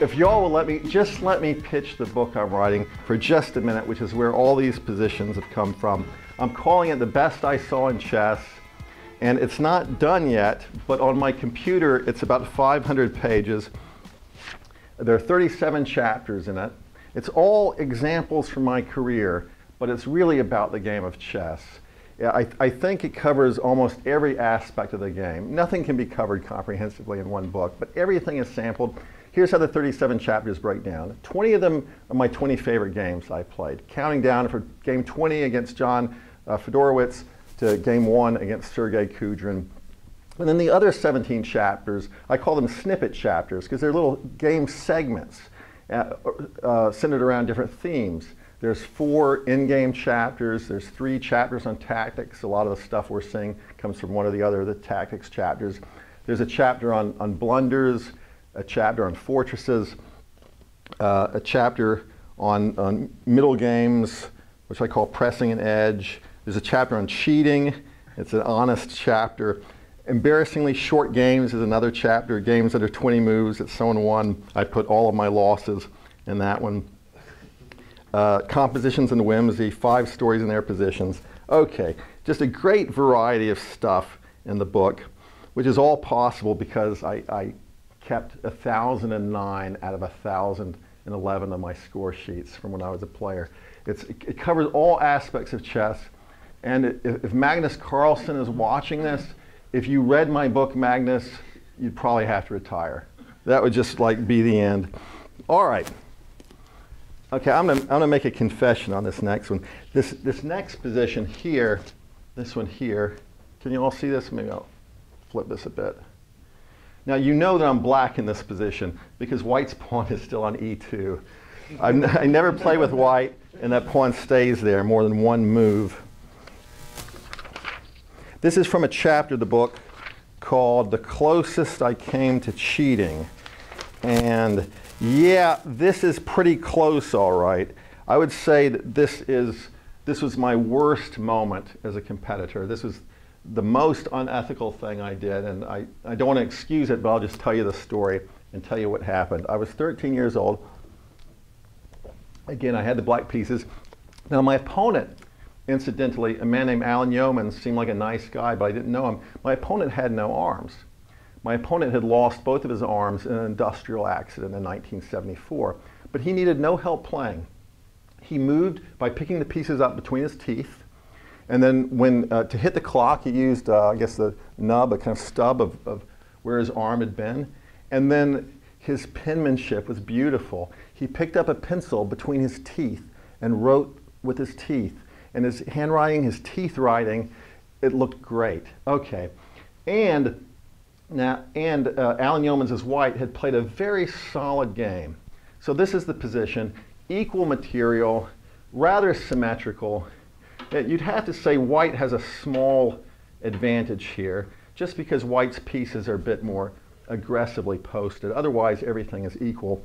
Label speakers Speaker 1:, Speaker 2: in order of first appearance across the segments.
Speaker 1: if y'all will let me, just let me pitch the book I'm writing for just a minute, which is where all these positions have come from. I'm calling it The Best I Saw in Chess, and it's not done yet, but on my computer, it's about 500 pages. There are 37 chapters in it. It's all examples from my career, but it's really about the game of chess. I, I, think it covers almost every aspect of the game. Nothing can be covered comprehensively in one book, but everything is sampled. Here's how the 37 chapters break down. 20 of them are my 20 favorite games I played, counting down for game 20 against John uh, Fedorowicz to game one against Sergei Kudrin. And then the other 17 chapters, I call them snippet chapters because they're little game segments uh, uh, centered around different themes. There's four in-game chapters. There's three chapters on tactics. A lot of the stuff we're seeing comes from one or the other of the tactics chapters. There's a chapter on, on blunders a chapter on fortresses, uh, a chapter on, on middle games, which I call pressing an edge. There's a chapter on cheating. It's an honest chapter. Embarrassingly short games is another chapter. Games that are 20 moves that someone won. I put all of my losses in that one. Uh, compositions and whimsy, five stories in their positions. Okay, just a great variety of stuff in the book, which is all possible because I, I kept 1,009 out of 1,011 of my score sheets from when I was a player. It's, it covers all aspects of chess. And if Magnus Carlsen is watching this, if you read my book, Magnus, you'd probably have to retire. That would just like be the end. All right. Okay, I'm gonna, I'm gonna make a confession on this next one. This, this next position here, this one here, can you all see this? Maybe I'll flip this a bit. Now you know that I'm black in this position because white's pawn is still on e2. I'm, I never play with white and that pawn stays there more than one move. This is from a chapter of the book called The Closest I Came to Cheating. And yeah, this is pretty close all right. I would say that this is this was my worst moment as a competitor. This was the most unethical thing I did, and I, I don't want to excuse it, but I'll just tell you the story and tell you what happened. I was 13 years old. Again, I had the black pieces. Now, my opponent, incidentally, a man named Alan Yeoman, seemed like a nice guy, but I didn't know him. My opponent had no arms. My opponent had lost both of his arms in an industrial accident in 1974, but he needed no help playing. He moved by picking the pieces up between his teeth and then when uh, to hit the clock, he used, uh, I guess, the nub, a kind of stub of, of where his arm had been. And then his penmanship was beautiful. He picked up a pencil between his teeth and wrote with his teeth. And his handwriting, his teeth writing, it looked great. Okay. And now, and uh, Alan Yeomans, as white, had played a very solid game. So this is the position, equal material, rather symmetrical, you'd have to say white has a small advantage here, just because white's pieces are a bit more aggressively posted. Otherwise, everything is equal.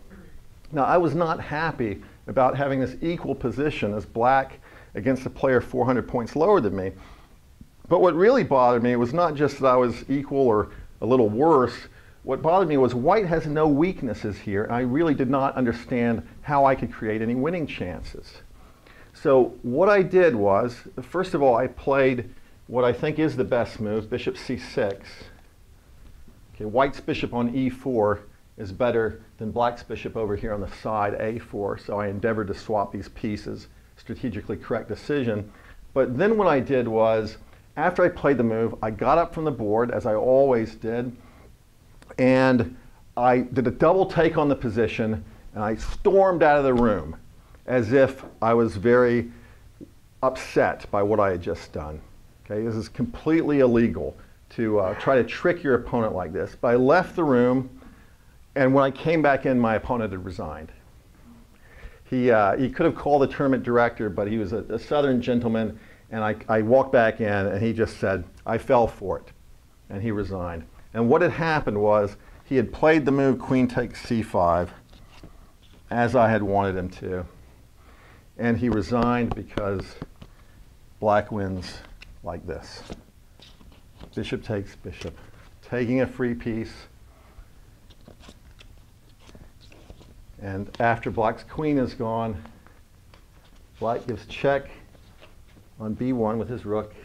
Speaker 1: Now, I was not happy about having this equal position as black against a player 400 points lower than me. But what really bothered me was not just that I was equal or a little worse. What bothered me was white has no weaknesses here, and I really did not understand how I could create any winning chances. So what I did was, first of all, I played what I think is the best move, bishop c6. Okay, white's bishop on e4 is better than black's bishop over here on the side a4, so I endeavored to swap these pieces. Strategically correct decision. But then what I did was, after I played the move, I got up from the board, as I always did, and I did a double take on the position, and I stormed out of the room as if I was very upset by what I had just done. Okay, this is completely illegal to uh, try to trick your opponent like this. But I left the room, and when I came back in, my opponent had resigned. He, uh, he could have called the tournament director, but he was a, a southern gentleman, and I, I walked back in, and he just said, I fell for it, and he resigned. And what had happened was he had played the move queen takes c5, as I had wanted him to and he resigned because black wins like this. Bishop takes bishop, taking a free piece. And after black's queen is gone, black gives check on b1 with his rook.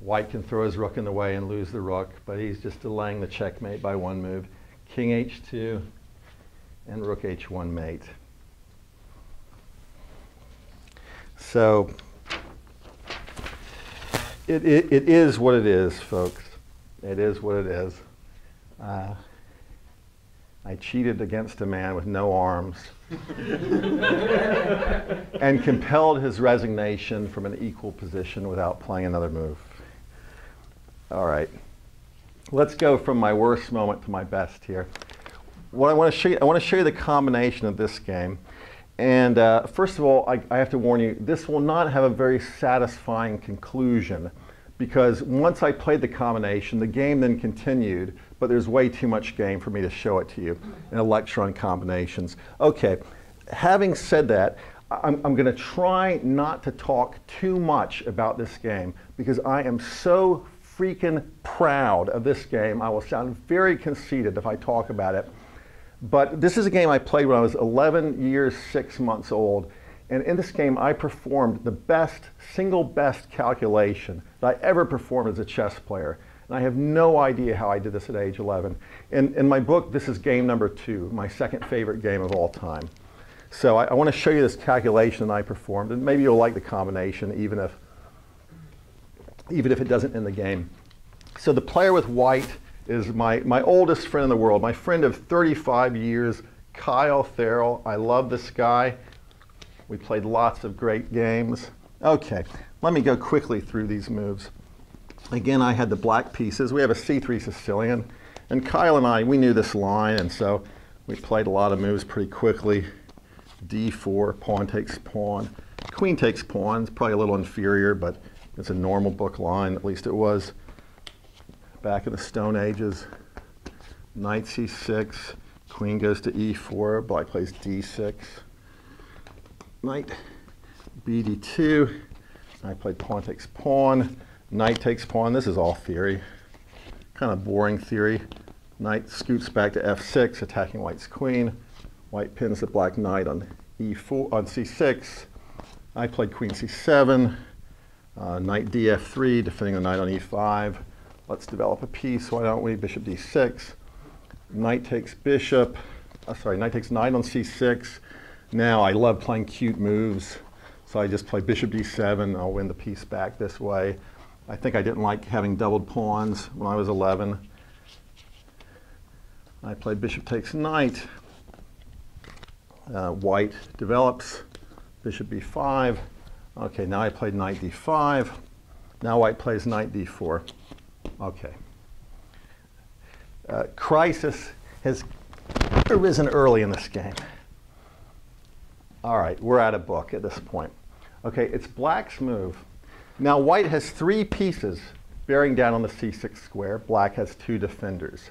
Speaker 1: White can throw his rook in the way and lose the rook, but he's just delaying the checkmate by one move. King h2 and rook h1 mate. So it, it, it is what it is, folks. It is what it is. Uh, I cheated against a man with no arms and compelled his resignation from an equal position without playing another move. All right. Let's go from my worst moment to my best here. What I want to show you, I want to show you the combination of this game. And uh, first of all, I, I have to warn you, this will not have a very satisfying conclusion because once I played the combination, the game then continued, but there's way too much game for me to show it to you in a lecture on combinations. Okay, having said that, I'm, I'm going to try not to talk too much about this game because I am so freaking proud of this game. I will sound very conceited if I talk about it. But this is a game I played when I was 11 years, 6 months old. And in this game, I performed the best, single best calculation that I ever performed as a chess player. And I have no idea how I did this at age 11. In, in my book, this is game number two, my second favorite game of all time. So I, I want to show you this calculation that I performed, and maybe you'll like the combination, even if, even if it doesn't end the game. So the player with white is my, my oldest friend in the world, my friend of 35 years, Kyle Farrell. I love this guy. We played lots of great games. Okay, let me go quickly through these moves. Again, I had the black pieces. We have a c3 Sicilian. And Kyle and I, we knew this line, and so we played a lot of moves pretty quickly. d4, pawn takes pawn. Queen takes pawn. It's probably a little inferior, but it's a normal book line, at least it was back in the Stone Ages. Knight c6, queen goes to e4, black plays d6. Knight bd2, I played pawn takes pawn, knight takes pawn. This is all theory, kind of boring theory. Knight scoots back to f6, attacking white's queen. White pins the black knight on e4 on c6. I played queen c7, uh, knight df3, defending the knight on e5. Let's develop a piece, why don't we? Bishop d6. Knight takes bishop. Uh, sorry, knight takes knight on c6. Now I love playing cute moves, so I just play bishop d7. I'll win the piece back this way. I think I didn't like having doubled pawns when I was 11. I play bishop takes knight. Uh, white develops, bishop b5. Okay, now I played knight d5. Now white plays knight d4. Okay. Uh, crisis has arisen early in this game. All right, we're at a book at this point. Okay, it's black's move. Now white has three pieces bearing down on the c6 square. Black has two defenders.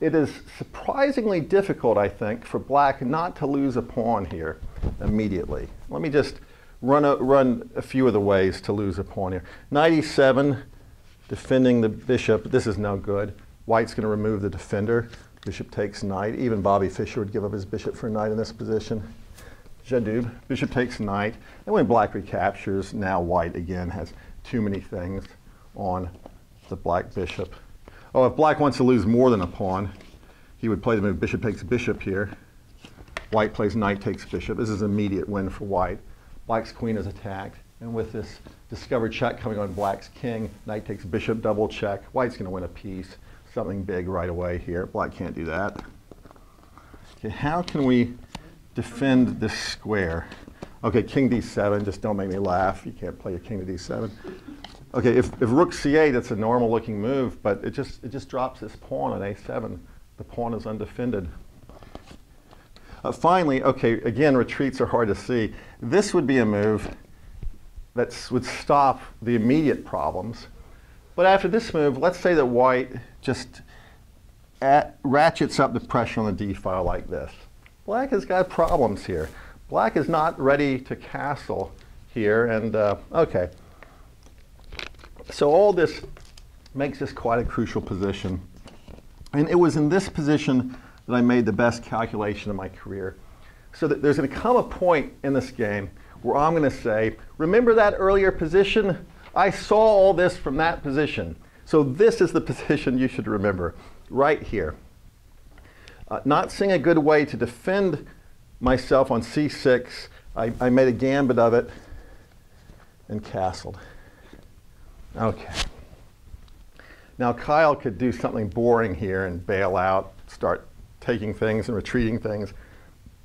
Speaker 1: It is surprisingly difficult, I think, for black not to lose a pawn here immediately. Let me just run a, run a few of the ways to lose a pawn here. E7, defending the bishop. This is no good. White's going to remove the defender. Bishop takes knight. Even Bobby Fischer would give up his bishop for a knight in this position. J'adoube, bishop takes knight. And when black recaptures, now white again has too many things on the black bishop. Oh, if black wants to lose more than a pawn, he would play the move bishop takes bishop here. White plays knight takes bishop. This is an immediate win for white. Black's queen is attacked. And with this discovered check coming on black's king, knight takes bishop, double check. White's going to win a piece, something big right away here. Black can't do that. Okay, how can we defend this square? Okay, king d7, just don't make me laugh. You can't play a king to d7. Okay, if, if rook c8, it's a normal looking move, but it just, it just drops this pawn on a7. The pawn is undefended. Uh, finally, okay, again, retreats are hard to see. This would be a move that would stop the immediate problems. But after this move, let's say that white just at, ratchets up the pressure on the d file like this. Black has got problems here. Black is not ready to castle here, and uh, okay. So all this makes this quite a crucial position. And it was in this position that I made the best calculation of my career. So that there's going to come a point in this game where I'm going to say, remember that earlier position? I saw all this from that position. So this is the position you should remember, right here. Uh, not seeing a good way to defend myself on c6, I, I made a gambit of it and castled. Okay. Now Kyle could do something boring here and bail out, start taking things and retreating things.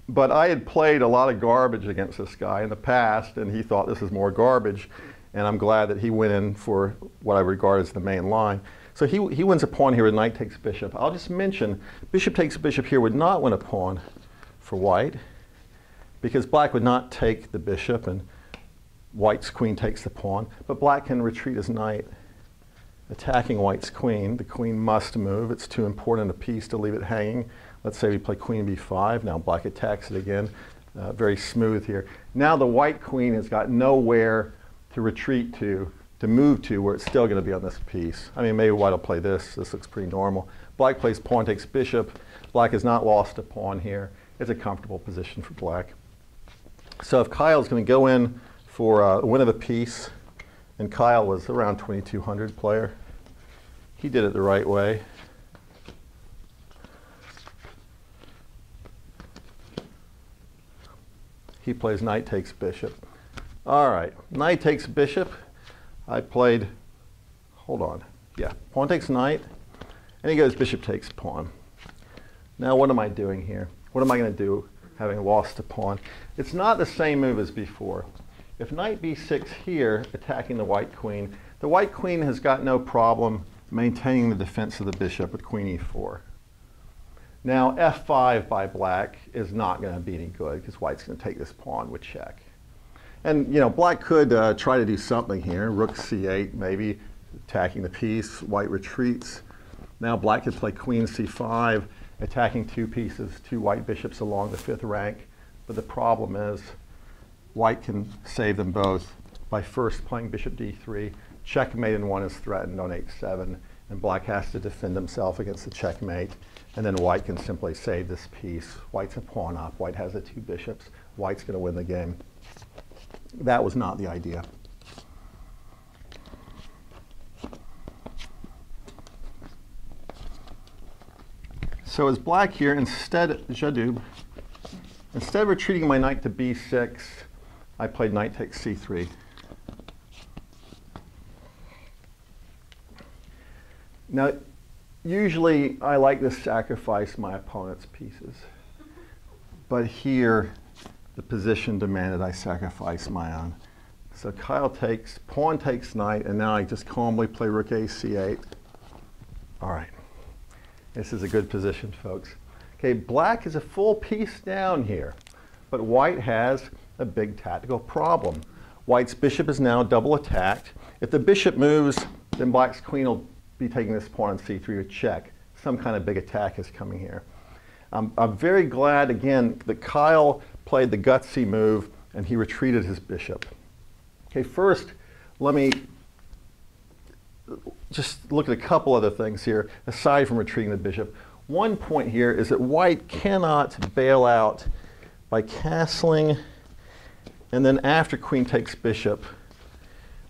Speaker 1: But I had played a lot of garbage against this guy in the past, and he thought this is more garbage. And I'm glad that he went in for what I regard as the main line. So he, he wins a pawn here with knight takes bishop. I'll just mention bishop takes bishop here would not win a pawn for white because black would not take the bishop and white's queen takes the pawn. But black can retreat his knight attacking white's queen. The queen must move. It's too important a piece to leave it hanging. Let's say we play queen b5. Now black attacks it again. Uh, very smooth here. Now the white queen has got nowhere to retreat to, to move to, where it's still going to be on this piece. I mean, maybe white will play this. This looks pretty normal. Black plays pawn takes bishop. Black has not lost a pawn here. It's a comfortable position for black. So if Kyle's going to go in for a win of a piece, and Kyle was around 2200 player. He did it the right way. He plays knight takes bishop. All right, knight takes bishop. I played, hold on, yeah, pawn takes knight, and he goes bishop takes pawn. Now what am I doing here? What am I going to do having lost a pawn? It's not the same move as before. If knight b6 here, attacking the white queen, the white queen has got no problem maintaining the defense of the bishop with queen e4. Now f5 by black is not going to be any good because white's going to take this pawn with check. And you know, black could uh, try to do something here. Rook c8 maybe, attacking the piece. White retreats. Now black could play queen c5, attacking two pieces, two white bishops along the fifth rank. But the problem is White can save them both by first playing bishop d3. Checkmate in one is threatened on h7, and black has to defend himself against the checkmate. And then white can simply save this piece. White's a pawn up. White has the two bishops. White's going to win the game. That was not the idea. So as black here, instead, J'adoube, instead of retreating my knight to b6, I played knight takes c3. Now, usually I like to sacrifice my opponent's pieces. But here, the position demanded I sacrifice my own. So Kyle takes, pawn takes knight, and now I just calmly play rook a c8. All right. This is a good position, folks. Okay, black is a full piece down here, but white has a big tactical problem. White's bishop is now double attacked. If the bishop moves, then black's queen will be taking this pawn on c3 to check. Some kind of big attack is coming here. Um, I'm very glad, again, that Kyle played the gutsy move and he retreated his bishop. Okay, first, let me just look at a couple other things here, aside from retreating the bishop. One point here is that white cannot bail out by castling and then after queen takes bishop,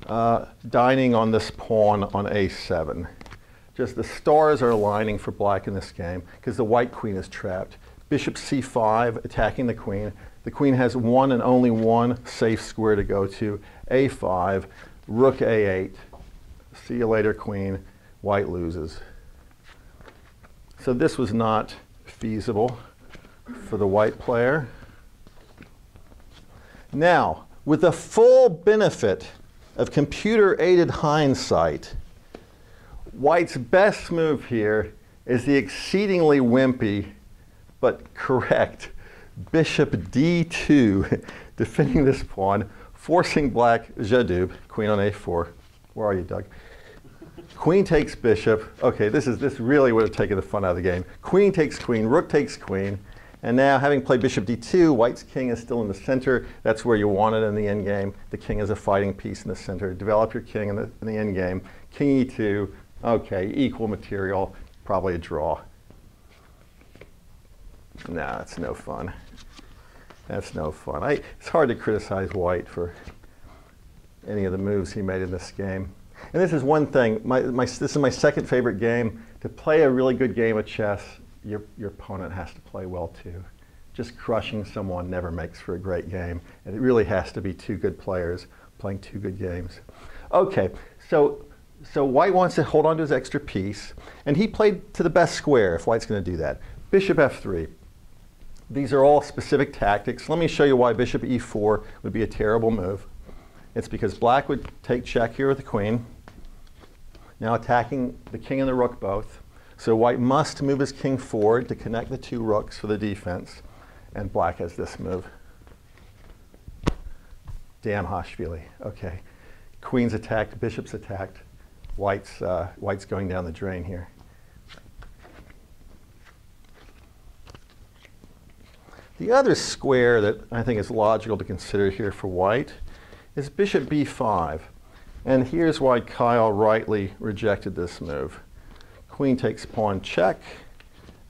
Speaker 1: uh, dining on this pawn on a7. Just the stars are aligning for black in this game because the white queen is trapped. Bishop c5 attacking the queen. The queen has one and only one safe square to go to. a5, rook a8. See you later, queen. White loses. So this was not feasible for the white player. Now, with the full benefit of computer-aided hindsight, White's best move here is the exceedingly wimpy but correct bishop d2, defending this pawn, forcing black J'adoube, queen on a4. Where are you, Doug? Queen takes bishop. Okay, this is this really would have taken the fun out of the game. Queen takes queen, rook takes queen. And now, having played bishop d2, white's king is still in the center. That's where you want it in the endgame. The king is a fighting piece in the center. Develop your king in the, in the endgame. King e2, okay, equal material, probably a draw. Nah, that's no fun. That's no fun. I, it's hard to criticize White for any of the moves he made in this game. And this is one thing. My, my, this is my second favorite game. To play a really good game of chess, your, your opponent has to play well too. Just crushing someone never makes for a great game. And it really has to be two good players playing two good games. Okay, so, so White wants to hold on to his extra piece. And he played to the best square if White's going to do that. Bishop f3. These are all specific tactics. Let me show you why bishop e4 would be a terrible move. It's because black would take check here with the queen. Now attacking the king and the rook both. So white must move his king forward to connect the two rooks for the defense. And black has this move. Damn Hashvili. Okay. Queen's attacked, bishop's attacked. White's, uh, white's going down the drain here. The other square that I think is logical to consider here for white is bishop b5. And here's why Kyle rightly rejected this move. Queen takes pawn check.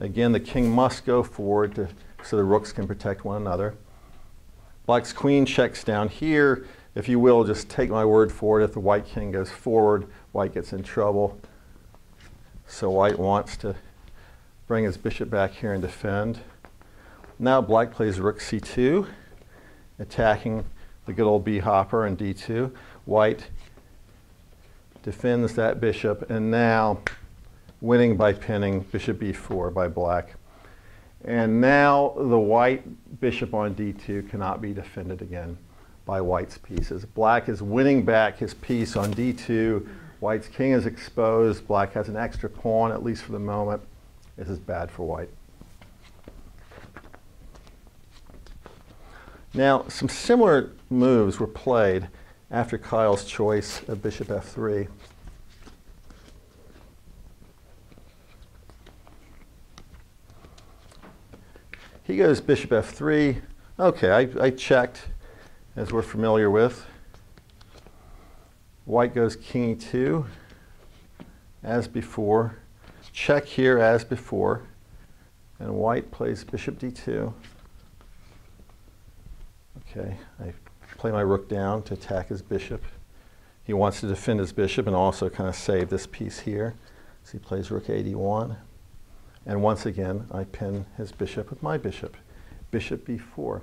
Speaker 1: Again, the king must go forward to, so the rooks can protect one another. Black's queen checks down here. If you will, just take my word for it. If the white king goes forward, white gets in trouble. So white wants to bring his bishop back here and defend. Now black plays rook c2, attacking the good old b-hopper and d2. White defends that bishop, and now winning by pinning bishop b4 by black. And now the white bishop on d2 cannot be defended again by white's pieces. Black is winning back his piece on d2. White's king is exposed. Black has an extra pawn, at least for the moment. This is bad for white. Now, some similar moves were played after Kyle's choice of bishop f3. He goes bishop f3. Okay, I, I checked, as we're familiar with. White goes king e2, as before. Check here, as before. And white plays bishop d2. Okay, I play my rook down to attack his bishop. He wants to defend his bishop and also kind of save this piece here. So he plays rook a1. And once again, I pin his bishop with my bishop, bishop b4.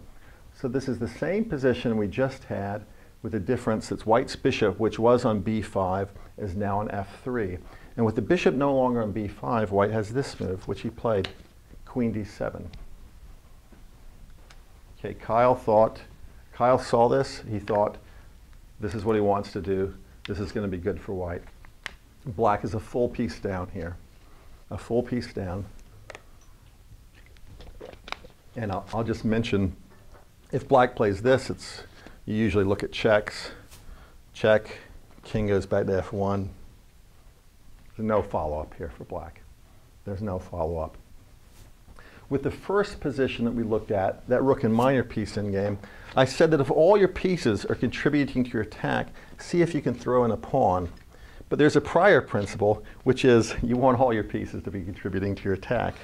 Speaker 1: So this is the same position we just had with the difference that white's bishop, which was on b5, is now on f3. And with the bishop no longer on b5, white has this move, which he played, queen d7. Okay, Kyle thought Kyle saw this. He thought, this is what he wants to do. This is going to be good for white. Black is a full piece down here. A full piece down. And I'll, I'll just mention, if black plays this, it's you usually look at checks. Check, king goes back to f1. There's no follow-up here for black. There's no follow-up. With the first position that we looked at, that rook and minor piece in game, I said that if all your pieces are contributing to your attack, see if you can throw in a pawn. But there's a prior principle, which is you want all your pieces to be contributing to your attack.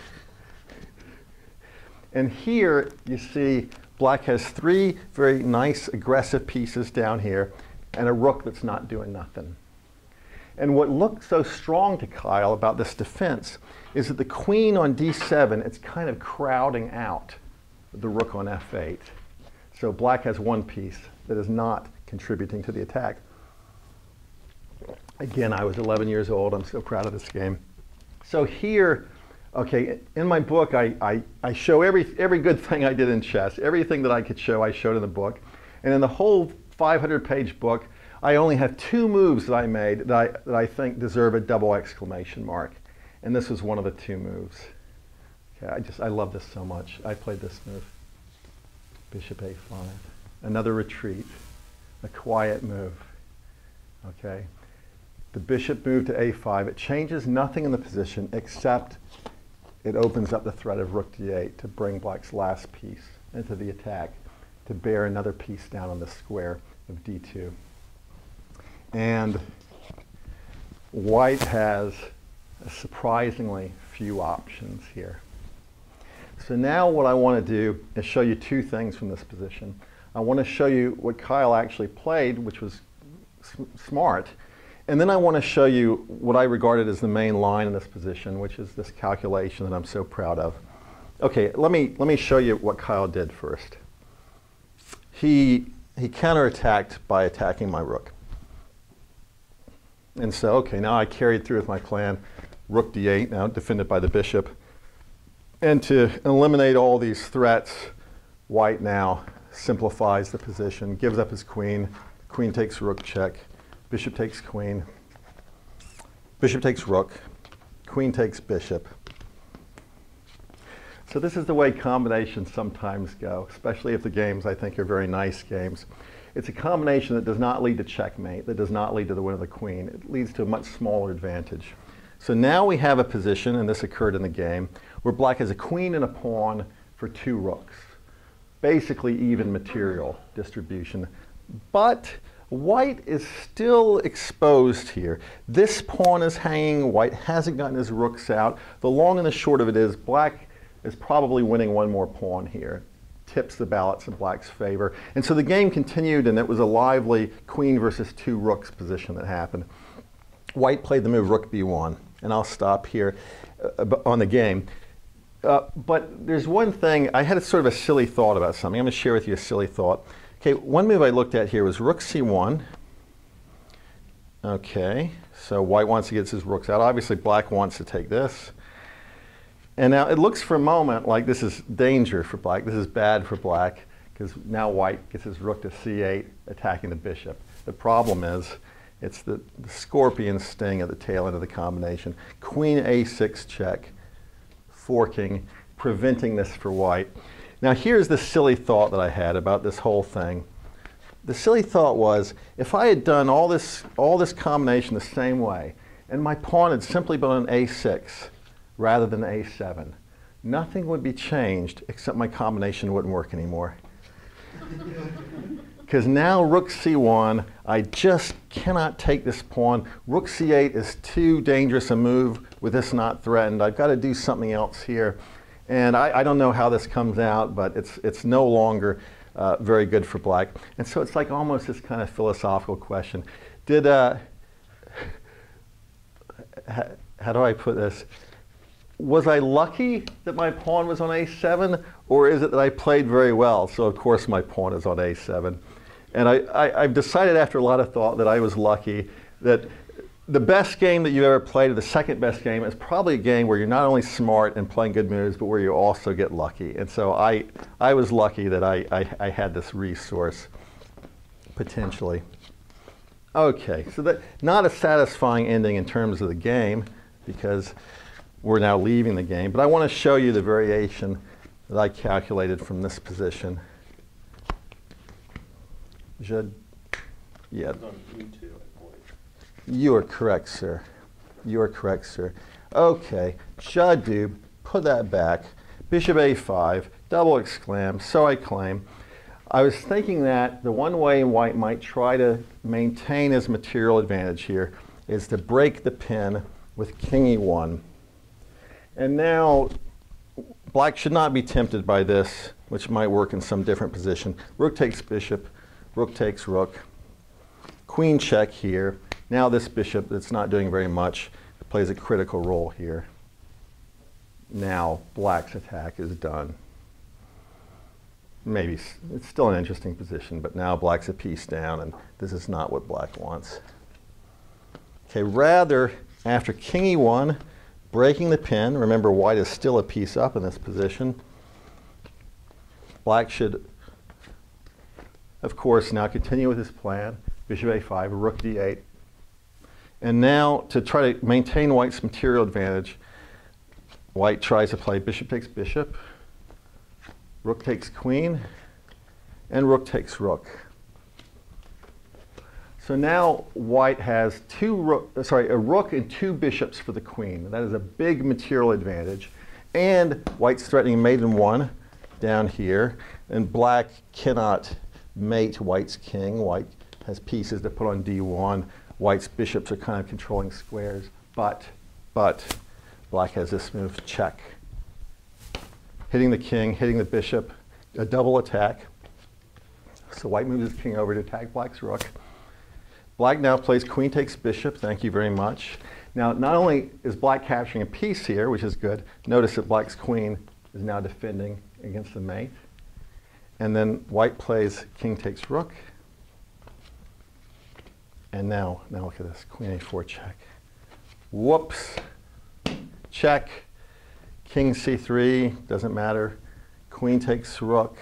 Speaker 1: And here you see black has three very nice aggressive pieces down here and a rook that's not doing nothing. And what looked so strong to Kyle about this defense is that the queen on d7, it's kind of crowding out the rook on f8. So black has one piece that is not contributing to the attack. Again, I was 11 years old. I'm so proud of this game. So here, okay, in my book, I, I, I show every, every good thing I did in chess. Everything that I could show, I showed in the book. And in the whole 500-page book, I only have two moves that I made that I, that I think deserve a double exclamation mark. And this was one of the two moves. Okay, I just, I love this so much. I played this move. Bishop a5. Another retreat. A quiet move. Okay. The bishop moved to a5. It changes nothing in the position except it opens up the threat of rook d8 to bring black's last piece into the attack, to bear another piece down on the square of d2. And white has surprisingly few options here. So now what I want to do is show you two things from this position. I want to show you what Kyle actually played, which was smart, and then I want to show you what I regarded as the main line in this position, which is this calculation that I'm so proud of. Okay, let me, let me show you what Kyle did first. He, he counterattacked by attacking my rook. And so, okay, now I carried through with my plan. Rook d8, now defended by the bishop. And to eliminate all these threats, white now simplifies the position, gives up his queen. Queen takes rook check. Bishop takes queen. Bishop takes rook. Queen takes bishop. So this is the way combinations sometimes go, especially if the games I think are very nice games. It's a combination that does not lead to checkmate, that does not lead to the win of the queen. It leads to a much smaller advantage. So now we have a position, and this occurred in the game, where black has a queen and a pawn for two rooks. Basically even material distribution. But white is still exposed here. This pawn is hanging, white hasn't gotten his rooks out. The long and the short of it is black is probably winning one more pawn here. Tips the balance in black's favor. And so the game continued and it was a lively queen versus two rooks position that happened. White played the move rook b1 and I'll stop here uh, on the game. Uh, but there's one thing, I had a sort of a silly thought about something. I'm going to share with you a silly thought. Okay, one move I looked at here was rook c1. Okay, so white wants to get his rooks out. Obviously black wants to take this. And now it looks for a moment like this is danger for black. This is bad for black because now white gets his rook to c8 attacking the bishop. The problem is it's the, the, scorpion sting at the tail end of the combination. Queen a6 check, forking, preventing this for white. Now here's the silly thought that I had about this whole thing. The silly thought was, if I had done all this, all this combination the same way, and my pawn had simply been on a6, rather than A7. Nothing would be changed except my combination wouldn't work anymore. Because now rook c1, I just cannot take this pawn. Rook c8 is too dangerous a move with this not threatened. I've got to do something else here. And I, I don't know how this comes out, but it's, it's no longer uh, very good for black. And so it's like almost this kind of philosophical question. Did, uh, how do I put this? was I lucky that my pawn was on a7, or is it that I played very well? So of course my pawn is on a7. And I I, have decided after a lot of thought that I was lucky that the best game that you ever played, or the second best game, is probably a game where you're not only smart and playing good moves, but where you also get lucky. And so I, I was lucky that I, I, I had this resource, potentially. Okay, so that not a satisfying ending in terms of the game, because we're now leaving the game. But I want to show you the variation that I calculated from this position. Je, yeah. You are correct, sir. You are correct, sir. Okay, J'adoube, put that back. Bishop a5, double exclaim, so I claim. I was thinking that the one way white might try to maintain his material advantage here is to break the pin with king e1. And now black should not be tempted by this, which might work in some different position. Rook takes bishop, rook takes rook, queen check here. Now this bishop that's not doing very much plays a critical role here. Now black's attack is done. Maybe it's still an interesting position, but now black's a piece down, and this is not what black wants. Okay, rather, after king e1, breaking the pin. Remember, white is still a piece up in this position. Black should, of course, now continue with his plan. Bishop a5, rook d8. And now, to try to maintain white's material advantage, white tries to play bishop takes bishop, rook takes queen, and rook takes rook. So now white has two rook, uh, sorry, a rook and two bishops for the queen. That is a big material advantage. And white's threatening mate in one down here. And black cannot mate white's king. White has pieces to put on d1. White's bishops are kind of controlling squares. But, but, black has this move check. hitting the king, hitting the bishop, a double attack. So white moves his king over to attack black's rook. Black now plays queen takes bishop, thank you very much. Now, not only is black capturing a piece here, which is good, notice that black's queen is now defending against the mate. And then white plays king takes rook. And now, now look at this, queen a4 check. Whoops, check, king c3, doesn't matter. Queen takes rook.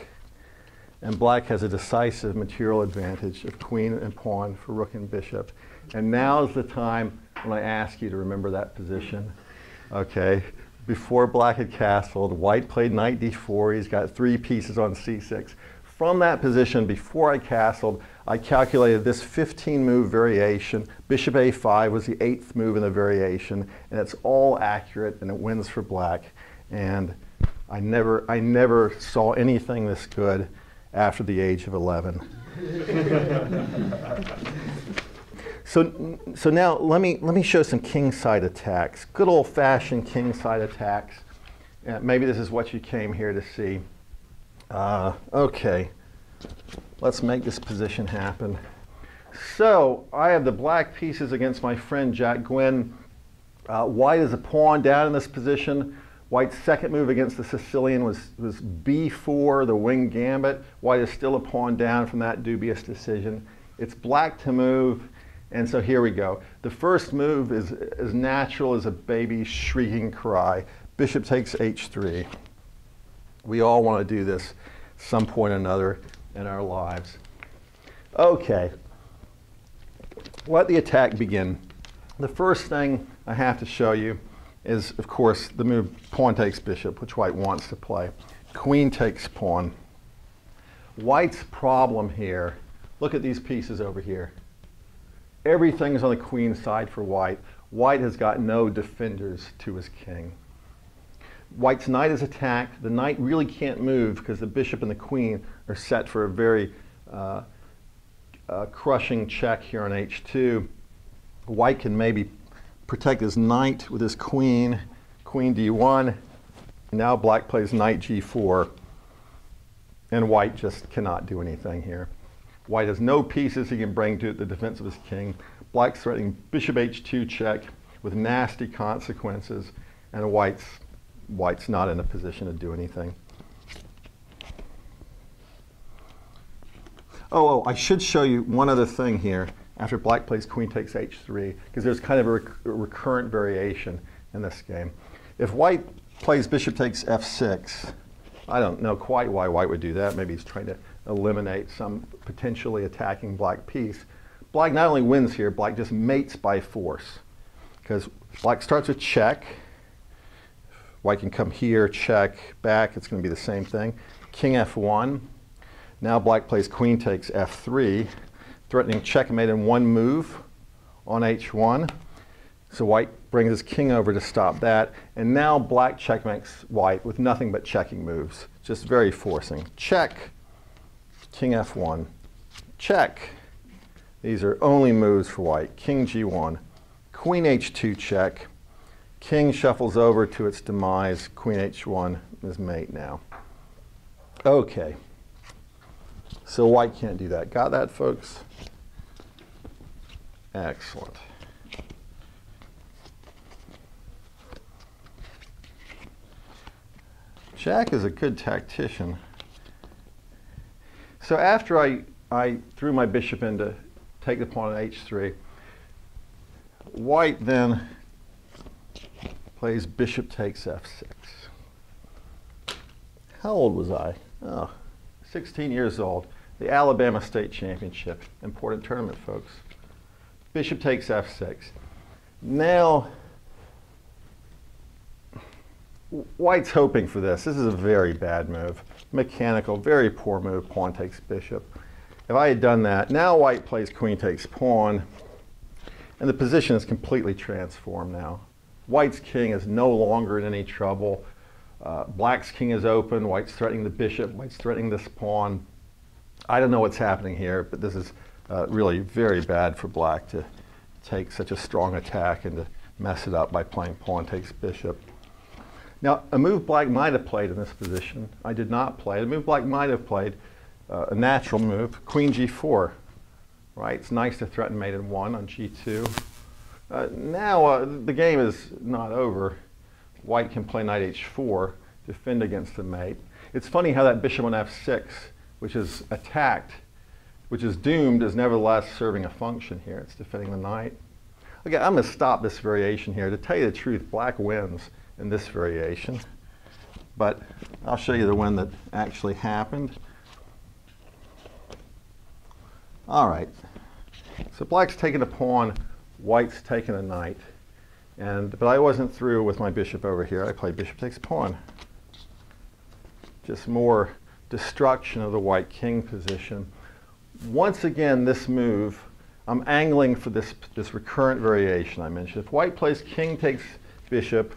Speaker 1: And black has a decisive material advantage of queen and pawn for rook and bishop. And now is the time when I ask you to remember that position. Okay, before black had castled, white played knight d4. He's got three pieces on c6. From that position, before I castled, I calculated this 15 move variation. Bishop a5 was the eighth move in the variation, and it's all accurate, and it wins for black. And I never, I never saw anything this good after the age of 11. so, so now let me, let me show some king side attacks. Good old fashioned king side attacks. Uh, maybe this is what you came here to see. Uh, okay, let's make this position happen. So I have the black pieces against my friend Jack Gwynn. Uh, white is a pawn down in this position. White's second move against the Sicilian was, was b4, the wing gambit. White is still a pawn down from that dubious decision. It's black to move, and so here we go. The first move is as natural as a baby's shrieking cry. Bishop takes h3. We all want to do this some point or another in our lives. Okay, let the attack begin. The first thing I have to show you is, of course, the move pawn takes bishop, which white wants to play. Queen takes pawn. White's problem here, look at these pieces over here. Everything is on the queen side for white. White has got no defenders to his king. White's knight is attacked. The knight really can't move because the bishop and the queen are set for a very uh, uh, crushing check here on h2. White can maybe protect his knight with his queen, queen d1. Now black plays knight g4, and white just cannot do anything here. White has no pieces he can bring to the defense of his king. Black's threatening bishop h2 check with nasty consequences, and white's, white's not in a position to do anything. Oh, oh, I should show you one other thing here after black plays queen takes h3, because there's kind of a, rec a, recurrent variation in this game. If white plays bishop takes f6, I don't know quite why white would do that. Maybe he's trying to eliminate some potentially attacking black piece. Black not only wins here, black just mates by force. Because black starts with check. White can come here, check, back. It's going to be the same thing. King f1. Now black plays queen takes f3 threatening checkmate in one move on h1. So white brings his king over to stop that. And now black checkmates white with nothing but checking moves. Just very forcing. Check, king f1. Check. These are only moves for white. King g1. Queen h2 check. King shuffles over to its demise. Queen h1 is mate now. Okay. So white can't do that. Got that, folks? Excellent. Jack is a good tactician. So after I, I threw my bishop in to take the pawn on h3, white then plays bishop takes f6. How old was I? Oh, 16 years old. The Alabama State Championship. Important tournament, folks. Bishop takes f6. Now, White's hoping for this. This is a very bad move. Mechanical, very poor move. Pawn takes bishop. If I had done that, now White plays queen takes pawn, and the position is completely transformed now. White's king is no longer in any trouble. Uh, Black's king is open. White's threatening the bishop. White's threatening this pawn. I don't know what's happening here, but this is uh, really very bad for black to take such a strong attack and to mess it up by playing pawn takes bishop. Now, a move black might have played in this position, I did not play. A move black might have played, uh, a natural move, queen g4. Right, it's nice to threaten mate in one on g2. Uh, now uh, the game is not over. White can play knight h4, defend against the mate. It's funny how that bishop on f6, which is attacked, which is doomed, is nevertheless serving a function here. It's defending the knight. Okay, I'm going to stop this variation here. To tell you the truth, black wins in this variation. But I'll show you the one that actually happened. All right. So black's taken a pawn, white's taken a knight. And, but I wasn't through with my bishop over here. I played bishop takes pawn. Just more destruction of the white king position. Once again, this move, I'm angling for this, this recurrent variation I mentioned. If white plays king takes bishop,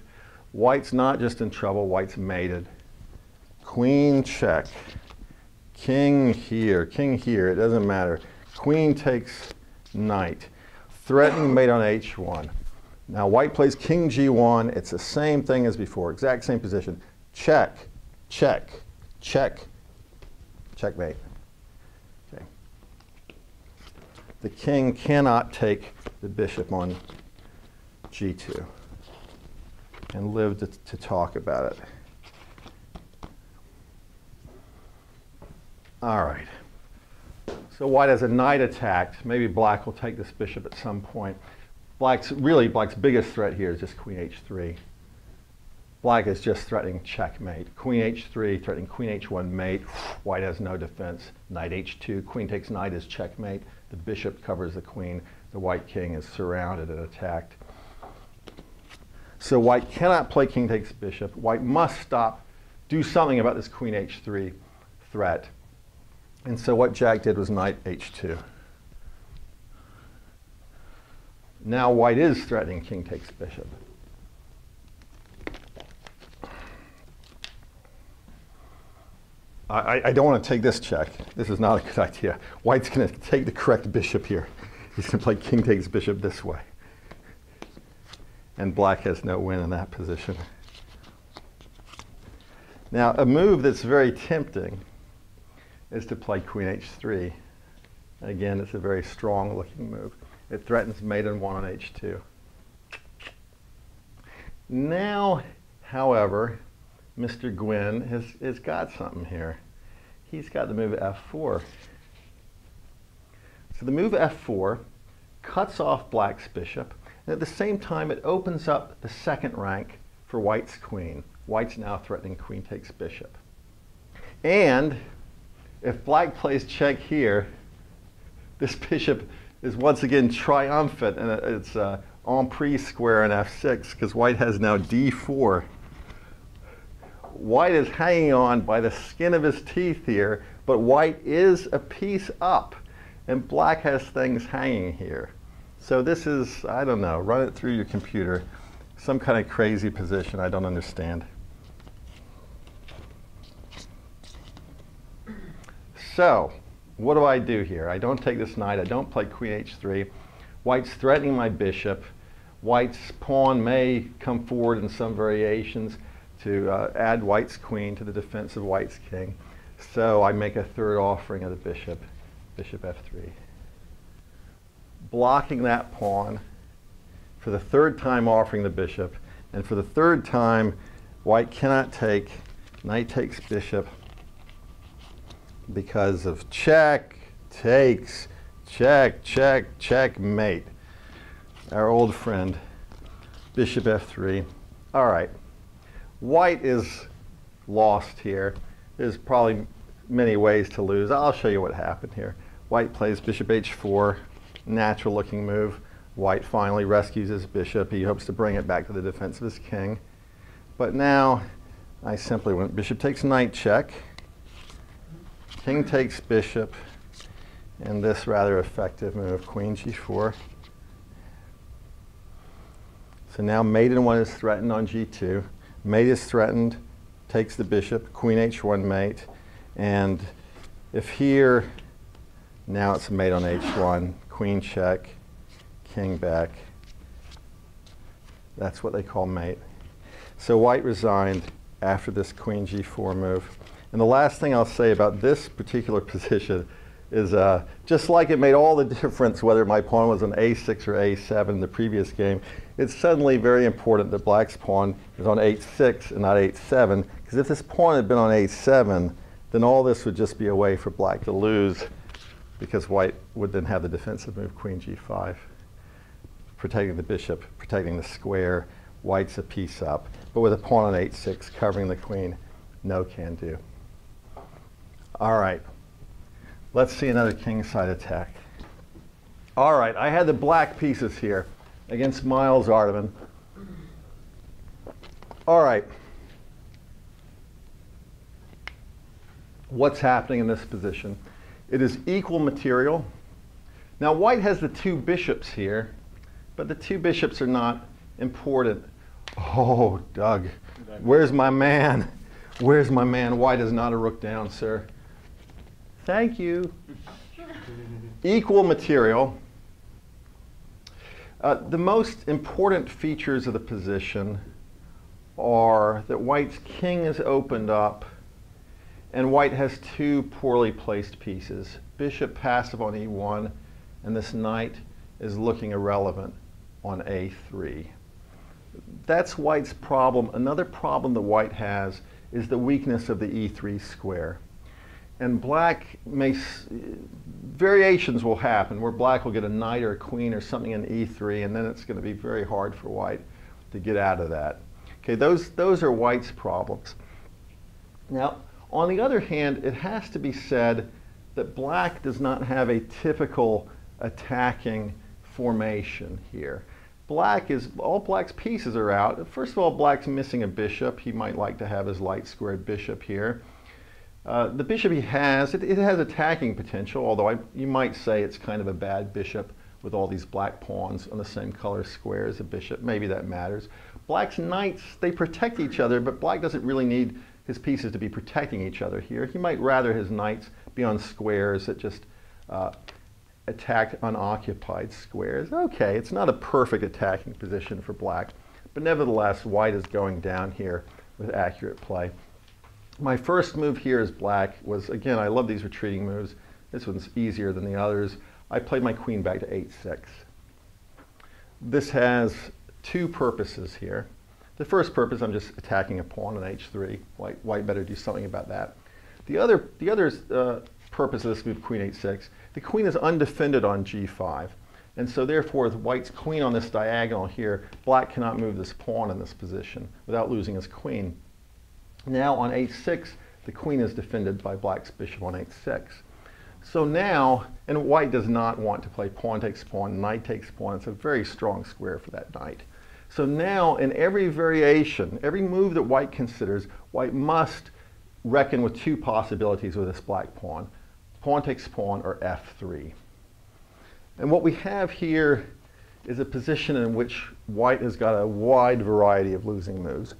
Speaker 1: White's not just in trouble, white's mated. Queen check. King here, king here, it doesn't matter. Queen takes knight. Threatening mate on h1. Now white plays king g1. It's the same thing as before, exact same position. Check, check, check, checkmate. Okay. The king cannot take the bishop on g2 and live to, to talk about it. All right. So white has a knight attacked. Maybe black will take this bishop at some point. Black's really black's biggest threat here is just queen h3. Black is just threatening checkmate. Queen h3 threatening queen h1 mate. White has no defense. Knight h2. Queen takes knight is checkmate. The bishop covers the queen. The white king is surrounded and attacked. So white cannot play king takes bishop. White must stop, do something about this queen h3 threat. And so what Jack did was knight h2. Now white is threatening king takes bishop. I, I, don't want to take this check. This is not a good idea. White's going to take the correct bishop here. He's going to play king takes bishop this way and black has no win in that position. Now, a move that's very tempting is to play queen h3. Again, it's a very strong looking move. It threatens mate in 1 on h2. Now, however, Mr. Gwynn has, has got something here. He's got the move f4. So the move f4 cuts off black's bishop and at the same time, it opens up the second rank for white's queen. White's now threatening queen takes bishop. And if black plays check here, this bishop is once again triumphant, and it's uh, en prise square in f6 because white has now d4. White is hanging on by the skin of his teeth here, but white is a piece up, and black has things hanging here. So this is, I don't know, run it through your computer. Some kind of crazy position I don't understand. So, what do I do here? I don't take this knight. I don't play queen h3. White's threatening my bishop. White's pawn may come forward in some variations to uh, add white's queen to the defense of white's king. So I make a third offering of the bishop, bishop f3 blocking that pawn, for the third time offering the bishop, and for the third time, white cannot take, knight takes bishop because of check, takes, check, check, checkmate. Our old friend, bishop f3. All right, white is lost here. There's probably many ways to lose. I'll show you what happened here. White plays bishop h4, natural looking move. White finally rescues his bishop. He hopes to bring it back to the defense of his king. But now I simply went bishop takes knight check, king takes bishop, and this rather effective move, queen g4. So now in one is threatened on g2. Mate is threatened, takes the bishop, queen h1 mate, and if here, now it's a mate on h1, queen check, king back. That's what they call mate. So white resigned after this queen g4 move. And the last thing I'll say about this particular position is uh, just like it made all the difference whether my pawn was on a6 or a7 in the previous game, it's suddenly very important that black's pawn is on h6 and not h7, because if this pawn had been on a7, then all this would just be a way for black to lose, because white would then have the defensive move queen g5, protecting the bishop, protecting the square, white's a piece up. But with a pawn on h6 covering the queen, no can do. All right. Let's see another kingside attack. All right, I had the black pieces here against Miles Ardaman. All right. What's happening in this position? It is equal material. Now white has the two bishops here, but the two bishops are not important. Oh, Doug, where's my man? Where's my man? White is not a rook down, sir. Thank you. Equal material. Uh, the most important features of the position are that white's king is opened up and white has two poorly placed pieces. Bishop passive on e1 and this knight is looking irrelevant on a3. That's white's problem. Another problem that white has is the weakness of the e3 square and black may, variations will happen where black will get a knight or a queen or something in e3 and then it's going to be very hard for white to get out of that. Okay, those, those are white's problems. Now, on the other hand, it has to be said that black does not have a typical attacking formation here. Black is, all black's pieces are out. First of all, black's missing a bishop. He might like to have his light squared bishop here. Uh, the bishop he has, it, it has attacking potential, although I, you might say it's kind of a bad bishop with all these black pawns on the same color square as a bishop. Maybe that matters. Black's knights, they protect each other, but black doesn't really need his pieces to be protecting each other here. He might rather his knights be on squares that just uh, attack unoccupied squares. Okay, it's not a perfect attacking position for black, but nevertheless, white is going down here with accurate play my first move here as black was, again, I love these retreating moves. This one's easier than the others. I played my queen back to h6. This has two purposes here. The first purpose, I'm just attacking a pawn on h3. White, white better do something about that. The other, the other uh, purpose of this move, queen h6, the queen is undefended on g5. And so therefore, with white's queen on this diagonal here, black cannot move this pawn in this position without losing his queen. Now on h6, the queen is defended by black's bishop on h6. So now, and white does not want to play pawn takes pawn, knight takes pawn. It's a very strong square for that knight. So now, in every variation, every move that white considers, white must reckon with two possibilities with this black pawn. Pawn takes pawn or f3. And what we have here is a position in which white has got a wide variety of losing moves.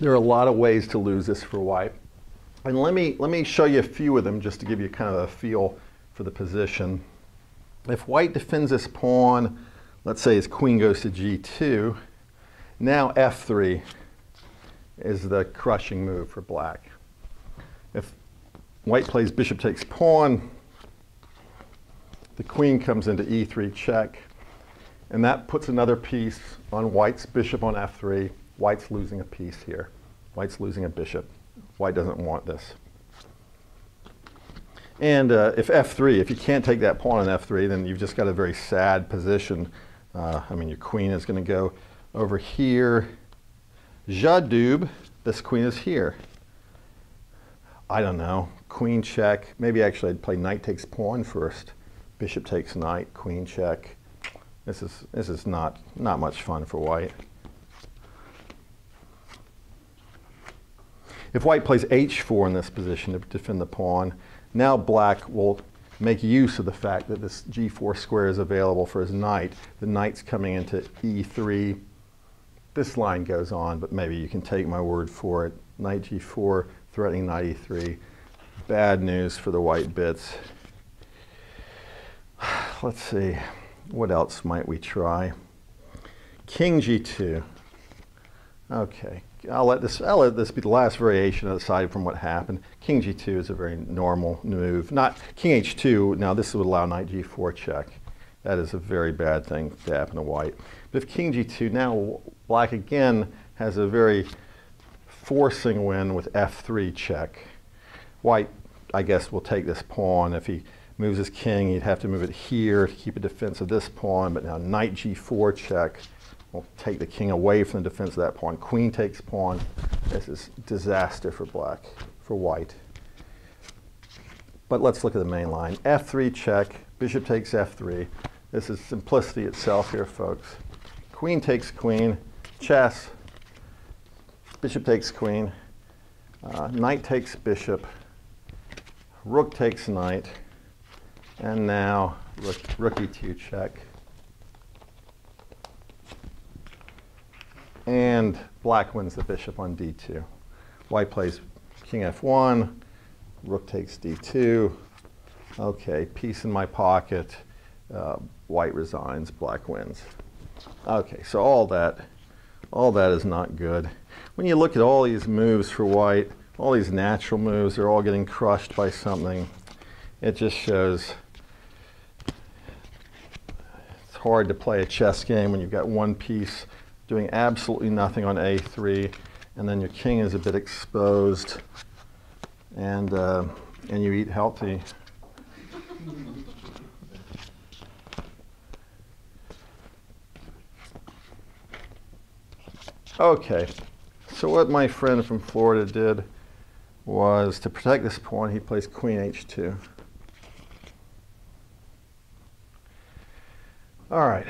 Speaker 1: There are a lot of ways to lose this for white. And let me, let me show you a few of them just to give you kind of a feel for the position. If white defends this pawn, let's say his queen goes to g2, now f3 is the crushing move for black. If white plays bishop takes pawn, the queen comes into e3 check, and that puts another piece on white's bishop on f3, White's losing a piece here. White's losing a bishop. White doesn't want this. And uh, if f3, if you can't take that pawn on f3, then you've just got a very sad position. Uh, I mean, your queen is going to go over here. J'adoube, this queen is here. I don't know. Queen check. Maybe actually I'd play knight takes pawn first. Bishop takes knight, queen check. This is, this is not, not much fun for white. If white plays h4 in this position to defend the pawn, now black will make use of the fact that this g4 square is available for his knight. The knight's coming into e3. This line goes on, but maybe you can take my word for it. Knight g4, threatening knight e3. Bad news for the white bits. Let's see, what else might we try? King g2. Okay, I'll let this I'll let this be the last variation aside from what happened. King g2 is a very normal move. Not king h2. Now this would allow knight g4 check. That is a very bad thing to happen to white. But if king g2, now black again has a very forcing win with f3 check. White, I guess, will take this pawn. If he moves his king, he'd have to move it here to keep a defense of this pawn. But now knight g4 check will take the king away from the defense of that pawn. Queen takes pawn. This is disaster for black, for white. But let's look at the main line. f3 check, bishop takes f3. This is simplicity itself here, folks. Queen takes queen, chess, bishop takes queen, uh, knight takes bishop, rook takes knight, and now rook, rook e2 check. And black wins the bishop on d2. White plays king f1, rook takes d2. Okay, piece in my pocket. Uh, white resigns, black wins. Okay, so all that, all that is not good. When you look at all these moves for white, all these natural moves, they're all getting crushed by something. It just shows it's hard to play a chess game when you've got one piece doing absolutely nothing on a3, and then your king is a bit exposed, and, uh, and you eat healthy. Okay, so what my friend from Florida did was to protect this pawn, he plays queen h2. All right.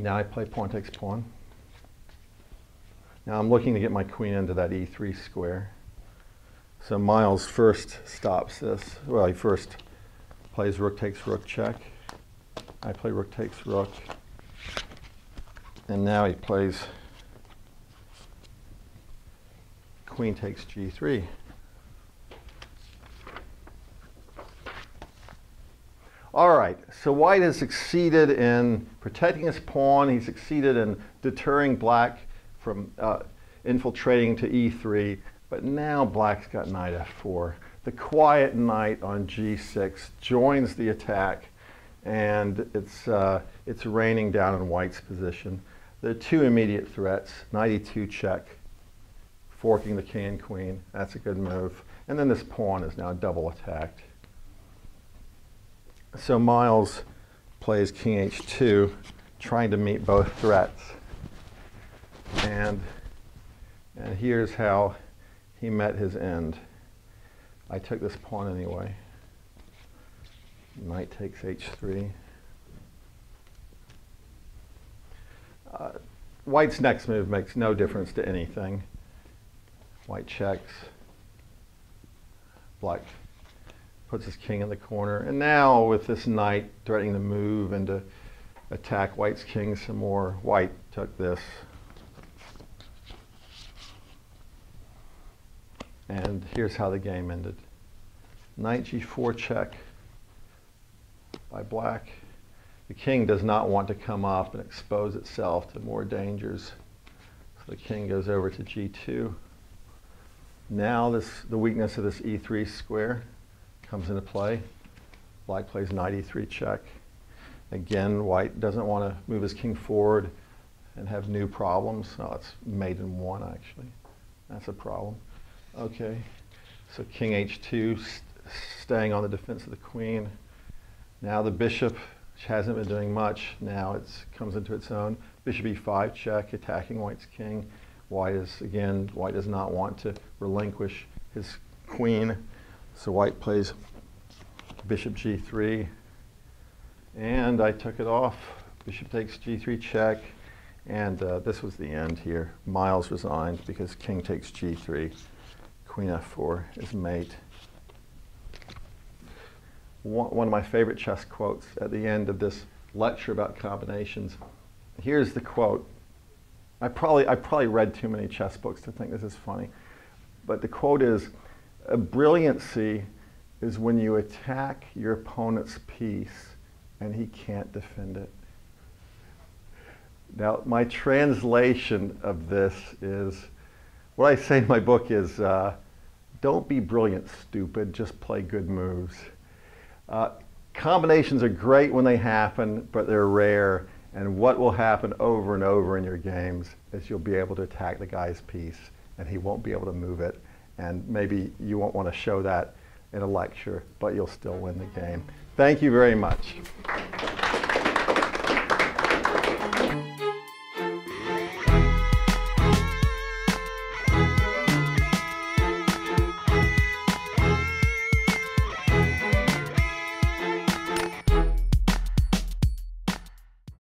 Speaker 1: Now I play pawn takes pawn. Now I'm looking to get my queen into that e3 square. So Miles first stops this. Well, he first plays rook takes rook check. I play rook takes rook. And now he plays queen takes g3. All right, so white has succeeded in protecting his pawn. He succeeded in deterring black from uh, infiltrating to e3. But now black's got knight f4. The quiet knight on g6 joins the attack, and it's, uh, it's raining down in white's position. There are two immediate threats, knight e2 check, forking the king and queen. That's a good move. And then this pawn is now double attacked. So Miles plays king h2, trying to meet both threats. And, and here's how he met his end. I took this pawn anyway. Knight takes h3. Uh, White's next move makes no difference to anything. White checks. Black puts his king in the corner. And now with this knight threatening to move and to attack white's king some more, white took this. And here's how the game ended. Knight g4 check by black. The king does not want to come up and expose itself to more dangers. So the king goes over to g2. Now this, the weakness of this e3 square comes into play. Black plays knight e3 check. Again, white doesn't want to move his king forward and have new problems. No, it's mate in one, actually. That's a problem. Okay, so king h2, st staying on the defense of the queen. Now the bishop, which hasn't been doing much, now it comes into its own. Bishop e5 check, attacking white's king. White is, again, white does not want to relinquish his queen. So white plays bishop g3, and I took it off. Bishop takes g3 check, and uh, this was the end here. Miles resigned because king takes g3, queen f4 is mate. One, of my favorite chess quotes at the end of this lecture about combinations. Here's the quote. I probably, I probably read too many chess books to think this is funny, but the quote is, a brilliancy is when you attack your opponent's piece and he can't defend it. Now, my translation of this is what I say in my book is uh, don't be brilliant, stupid, just play good moves. Uh, combinations are great when they happen, but they're rare. And what will happen over and over in your games is you'll be able to attack the guy's piece and he won't be able to move it. And maybe you won't want to show that in a lecture, but you'll still win the game. Thank you very much.